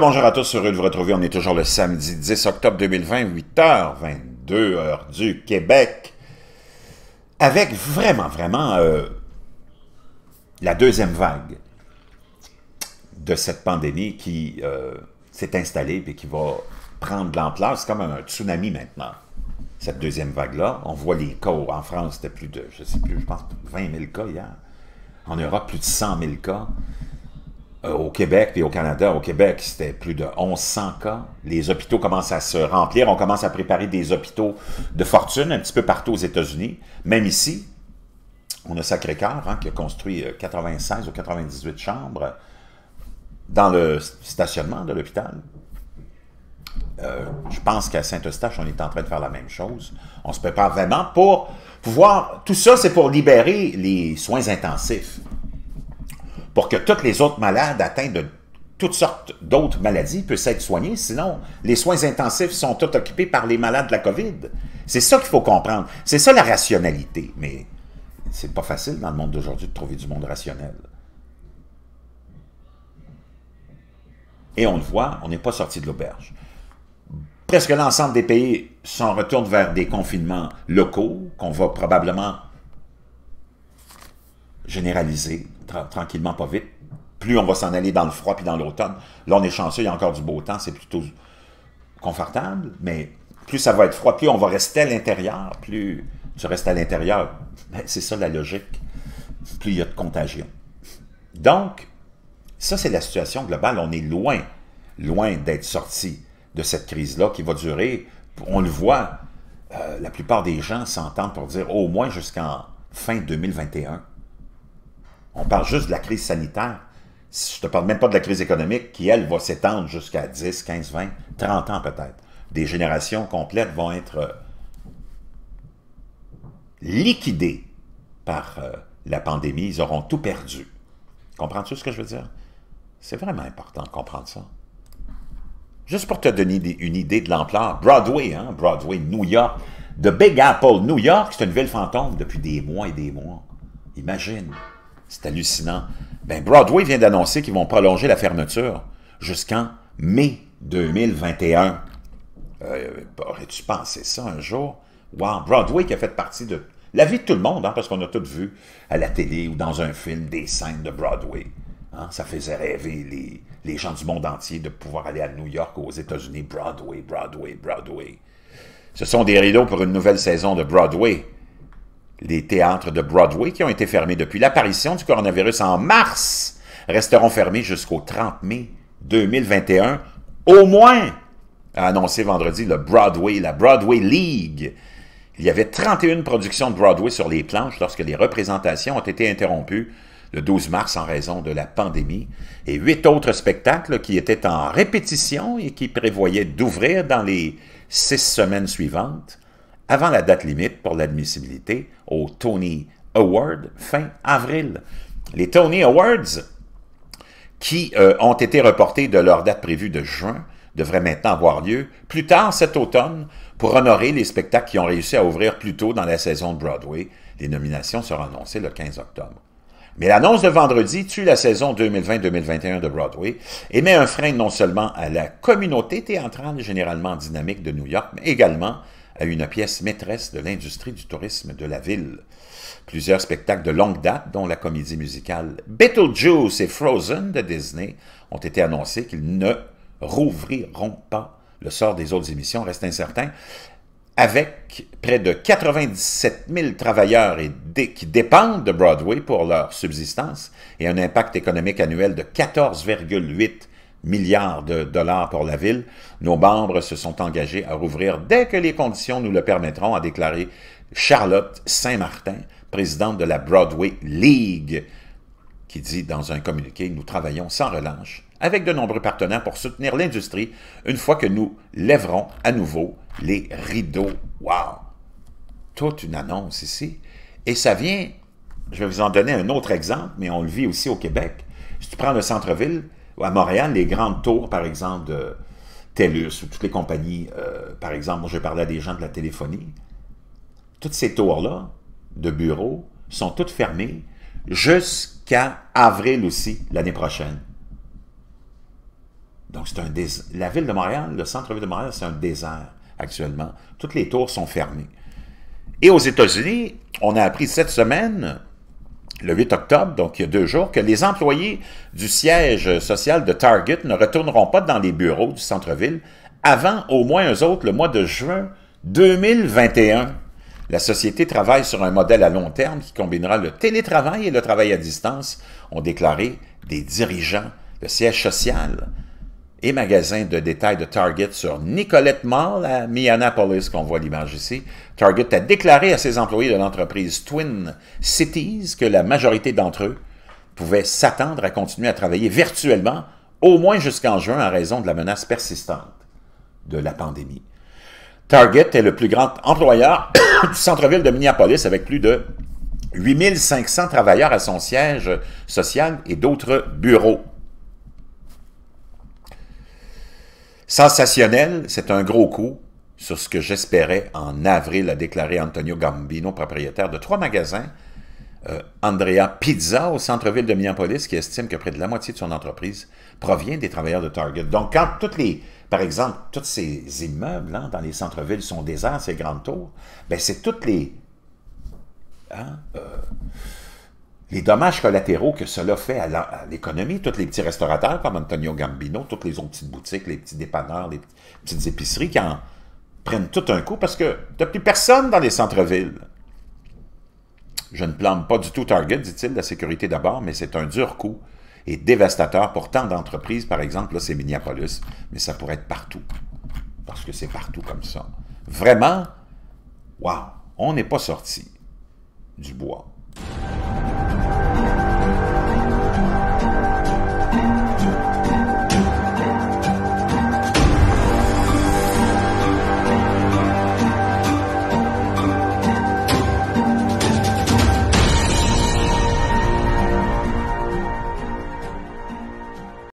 Bonjour à tous, heureux de vous retrouver. On est toujours le samedi 10 octobre 2020, 8h22, heure du Québec, avec vraiment, vraiment euh, la deuxième vague de cette pandémie qui euh, s'est installée et qui va prendre de l'ampleur. C'est comme un tsunami maintenant, cette deuxième vague-là. On voit les cas en France, c'était plus de, je sais plus, je pense 20 000 cas hier. En Europe, plus de 100 000 cas. Euh, au Québec et au Canada. Au Québec, c'était plus de 1100 cas. Les hôpitaux commencent à se remplir. On commence à préparer des hôpitaux de fortune un petit peu partout aux États-Unis. Même ici, on a Sacré-Cœur hein, qui a construit 96 euh, ou 98 chambres dans le stationnement de l'hôpital. Euh, je pense qu'à Saint-Eustache, on est en train de faire la même chose. On se prépare vraiment pour pouvoir... Tout ça, c'est pour libérer les soins intensifs pour que toutes les autres malades atteints de toutes sortes d'autres maladies puissent être soignés. Sinon, les soins intensifs sont tous occupés par les malades de la COVID. C'est ça qu'il faut comprendre. C'est ça la rationalité. Mais c'est pas facile dans le monde d'aujourd'hui de trouver du monde rationnel. Et on le voit, on n'est pas sorti de l'auberge. Presque l'ensemble des pays s'en retournent vers des confinements locaux qu'on va probablement généraliser tranquillement, pas vite. Plus on va s'en aller dans le froid puis dans l'automne. Là, on est chanceux, il y a encore du beau temps, c'est plutôt confortable, mais plus ça va être froid, plus on va rester à l'intérieur, plus tu restes à l'intérieur. Ben, c'est ça la logique. Plus il y a de contagion. Donc, ça, c'est la situation globale. On est loin, loin d'être sorti de cette crise-là qui va durer, on le voit, euh, la plupart des gens s'entendent pour dire au moins jusqu'en fin 2021. On parle juste de la crise sanitaire. Je ne te parle même pas de la crise économique qui, elle, va s'étendre jusqu'à 10, 15, 20, 30 ans peut-être. Des générations complètes vont être euh, liquidées par euh, la pandémie. Ils auront tout perdu. Comprends-tu ce que je veux dire? C'est vraiment important de comprendre ça. Juste pour te donner une idée de l'ampleur, Broadway, hein, Broadway, New York, The Big Apple, New York, c'est une ville fantôme depuis des mois et des mois. Imagine. C'est hallucinant. Ben, Broadway vient d'annoncer qu'ils vont prolonger la fermeture jusqu'en mai 2021. Euh, Aurais-tu pensé ça un jour? Wow, Broadway qui a fait partie de la vie de tout le monde, hein, parce qu'on a tous vu à la télé ou dans un film des scènes de Broadway. Hein. ça faisait rêver les, les gens du monde entier de pouvoir aller à New York aux États-Unis. Broadway, Broadway, Broadway. Ce sont des rideaux pour une nouvelle saison de Broadway les théâtres de Broadway qui ont été fermés depuis l'apparition du coronavirus en mars resteront fermés jusqu'au 30 mai 2021, au moins, a annoncé vendredi le Broadway, la Broadway League. Il y avait 31 productions de Broadway sur les planches lorsque les représentations ont été interrompues le 12 mars en raison de la pandémie, et huit autres spectacles qui étaient en répétition et qui prévoyaient d'ouvrir dans les six semaines suivantes avant la date limite pour l'admissibilité au Tony Award fin avril. Les Tony Awards, qui euh, ont été reportés de leur date prévue de juin, devraient maintenant avoir lieu plus tard cet automne pour honorer les spectacles qui ont réussi à ouvrir plus tôt dans la saison de Broadway. Les nominations seront annoncées le 15 octobre. Mais l'annonce de vendredi tue la saison 2020-2021 de Broadway et met un frein non seulement à la communauté théâtrale généralement dynamique de New York, mais également à une pièce maîtresse de l'industrie du tourisme de la ville. Plusieurs spectacles de longue date, dont la comédie musicale Beetlejuice et Frozen de Disney, ont été annoncés qu'ils ne rouvriront pas. Le sort des autres émissions reste incertain. Avec près de 97 000 travailleurs qui dépendent de Broadway pour leur subsistance et un impact économique annuel de 14,8 milliards de dollars pour la ville. Nos membres se sont engagés à rouvrir dès que les conditions nous le permettront, a déclaré Charlotte Saint-Martin, présidente de la Broadway League, qui dit dans un communiqué, nous travaillons sans relâche avec de nombreux partenaires pour soutenir l'industrie une fois que nous lèverons à nouveau les rideaux. Wow! Toute une annonce ici. Et ça vient, je vais vous en donner un autre exemple, mais on le vit aussi au Québec. Si tu prends le centre-ville, à Montréal, les grandes tours, par exemple, de TELUS ou toutes les compagnies, euh, par exemple, moi je parlais à des gens de la téléphonie, toutes ces tours-là de bureaux sont toutes fermées jusqu'à avril aussi, l'année prochaine. Donc, c'est un la ville de Montréal, le centre-ville de Montréal, c'est un désert actuellement. Toutes les tours sont fermées. Et aux États-Unis, on a appris cette semaine, le 8 octobre, donc il y a deux jours, que les employés du siège social de Target ne retourneront pas dans les bureaux du centre-ville avant au moins eux autres le mois de juin 2021. La société travaille sur un modèle à long terme qui combinera le télétravail et le travail à distance, ont déclaré des dirigeants. Le siège social et magasin de détail de Target sur Nicolette Mall à Minneapolis, qu'on voit l'image ici. Target a déclaré à ses employés de l'entreprise Twin Cities que la majorité d'entre eux pouvaient s'attendre à continuer à travailler virtuellement, au moins jusqu'en juin, en raison de la menace persistante de la pandémie. Target est le plus grand employeur du centre-ville de Minneapolis avec plus de 8500 travailleurs à son siège social et d'autres bureaux. Sensationnel, c'est un gros coup sur ce que j'espérais en avril, a déclaré Antonio Gambino, propriétaire de trois magasins, euh, Andrea Pizza au centre-ville de Minneapolis, qui estime que près de la moitié de son entreprise provient des travailleurs de Target. Donc, quand toutes les, par exemple, tous ces immeubles hein, dans les centres-villes sont déserts, ces grandes tours, ben c'est toutes les, hein, euh, les dommages collatéraux que cela fait à l'économie, tous les petits restaurateurs comme Antonio Gambino, toutes les autres petites boutiques, les petits dépanneurs, les petites épiceries qui en prennent tout un coup parce que a plus personne dans les centres-villes. Je ne plante pas du tout Target, dit-il, la sécurité d'abord, mais c'est un dur coup et dévastateur pour tant d'entreprises. Par exemple, là, c'est Minneapolis, mais ça pourrait être partout. Parce que c'est partout comme ça. Vraiment, waouh, on n'est pas sorti du bois.